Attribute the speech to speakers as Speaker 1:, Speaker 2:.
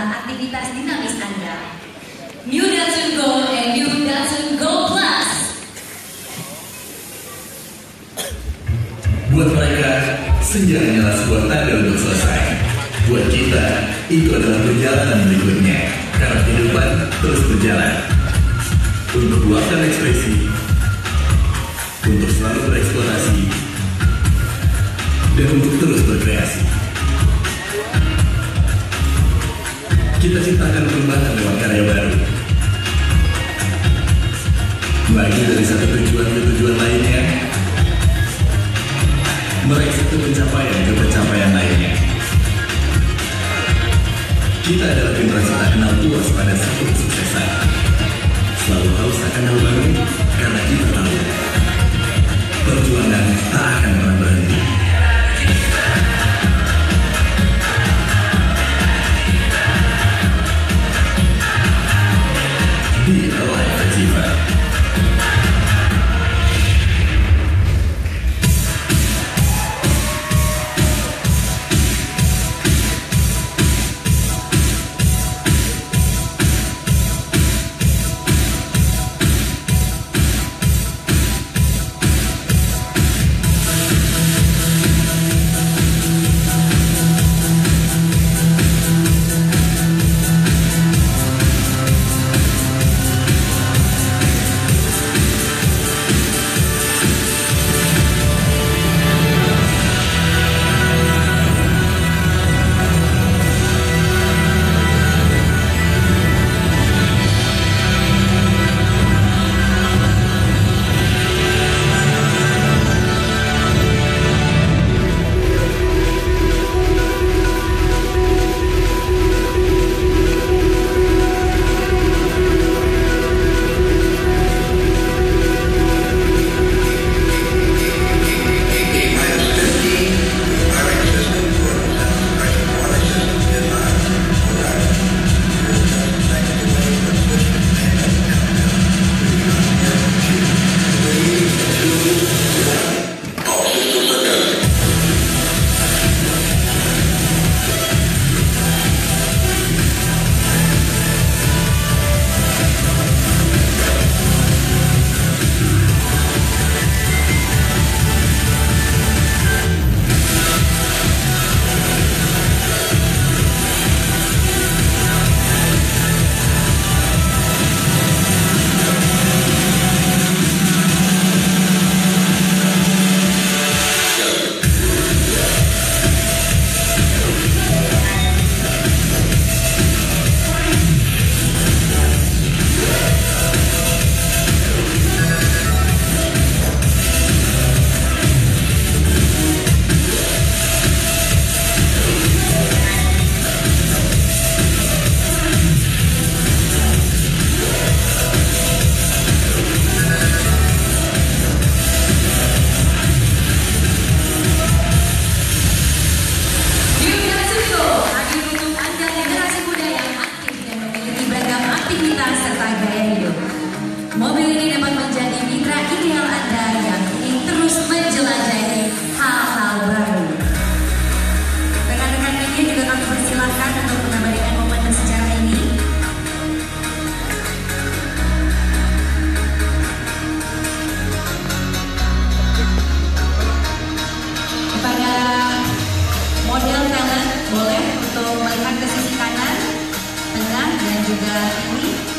Speaker 1: adalah aktivitas dinamis Anda. New Datsun Go and New Datsun Go Plus.
Speaker 2: Buat mereka, senja hanyalah sebuah tanda untuk selesai. Buat kita, itu adalah perjalanan berikutnya. Karena kehidupan terus berjalan. Untuk buatkan ekspresi, untuk selalu bereksplorasi, dan untuk terus berkreasi. Kita ciptakan perubahan lewat karya baru. Maju dari satu tujuan ke tujuan lainnya, meraih satu pencapaian ke pencapaian lainnya. Kita adalah generasi tak kenal puas pada satu kesuksesan. Selalu haus akan hal baru karena kita tahu perjuangan tak akan pernah
Speaker 1: boleh untuk melihat ke sisi kanan, tengah dan juga kiri.